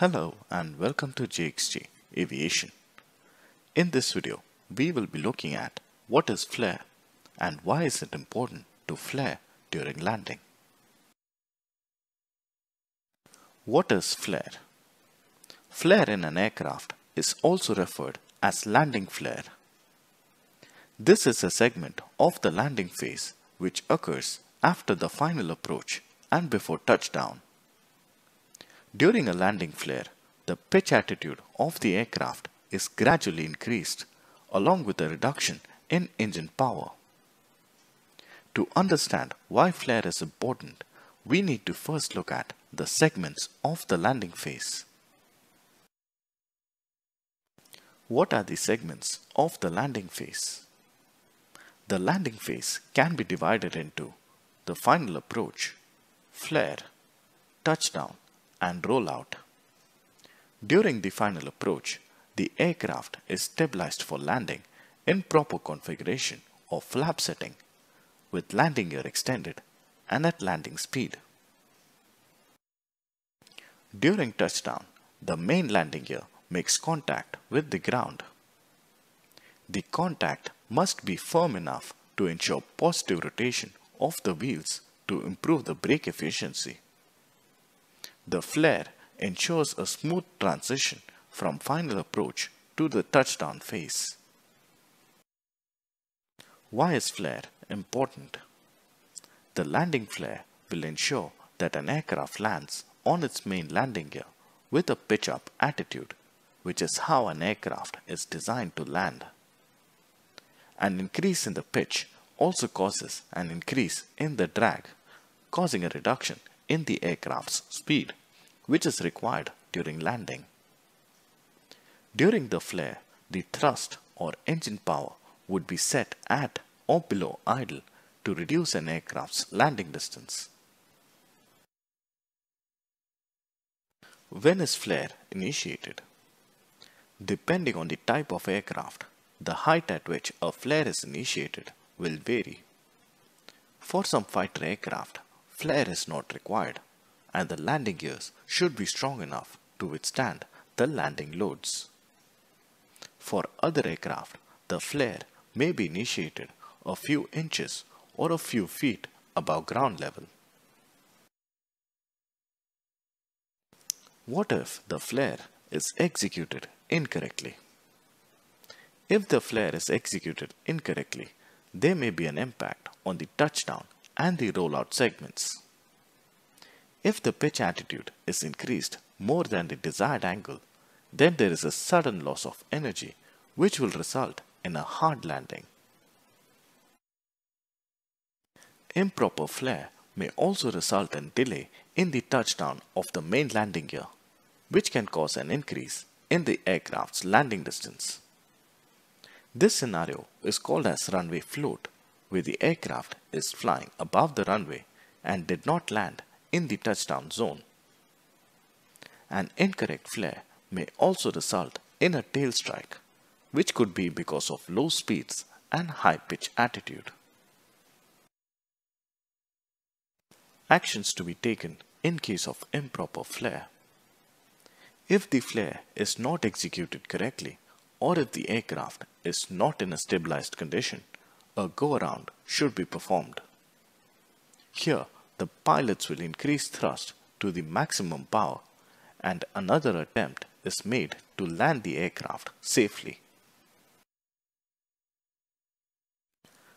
Hello and welcome to JxJ Aviation. In this video, we will be looking at what is flare and why is it important to flare during landing. What is flare? Flare in an aircraft is also referred as landing flare. This is a segment of the landing phase which occurs after the final approach and before touchdown. During a landing flare, the pitch attitude of the aircraft is gradually increased along with a reduction in engine power. To understand why flare is important, we need to first look at the segments of the landing phase. What are the segments of the landing phase? The landing phase can be divided into the final approach, flare, touchdown, and rollout. During the final approach, the aircraft is stabilized for landing in proper configuration or flap setting with landing gear extended and at landing speed. During touchdown, the main landing gear makes contact with the ground. The contact must be firm enough to ensure positive rotation of the wheels to improve the brake efficiency. The flare ensures a smooth transition from final approach to the touchdown phase. Why is flare important? The landing flare will ensure that an aircraft lands on its main landing gear with a pitch up attitude, which is how an aircraft is designed to land. An increase in the pitch also causes an increase in the drag, causing a reduction in the aircraft's speed, which is required during landing. During the flare, the thrust or engine power would be set at or below idle to reduce an aircraft's landing distance. When is flare initiated? Depending on the type of aircraft, the height at which a flare is initiated will vary. For some fighter aircraft, flare is not required and the landing gears should be strong enough to withstand the landing loads. For other aircraft, the flare may be initiated a few inches or a few feet above ground level. What if the flare is executed incorrectly? If the flare is executed incorrectly, there may be an impact on the touchdown and the rollout segments. If the pitch attitude is increased more than the desired angle, then there is a sudden loss of energy which will result in a hard landing. Improper flare may also result in delay in the touchdown of the main landing gear, which can cause an increase in the aircraft's landing distance. This scenario is called as runway float, where the aircraft is flying above the runway and did not land in the touchdown zone. An incorrect flare may also result in a tail strike, which could be because of low speeds and high pitch attitude. Actions to be taken in case of improper flare. If the flare is not executed correctly or if the aircraft is not in a stabilized condition, a go-around should be performed. Here, the pilots will increase thrust to the maximum power and another attempt is made to land the aircraft safely.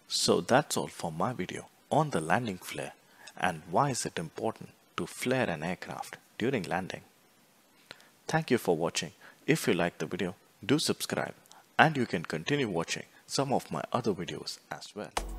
So that's all for my video on the landing flare and why is it important to flare an aircraft during landing. Thank you for watching. If you like the video, do subscribe and you can continue watching some of my other videos as well.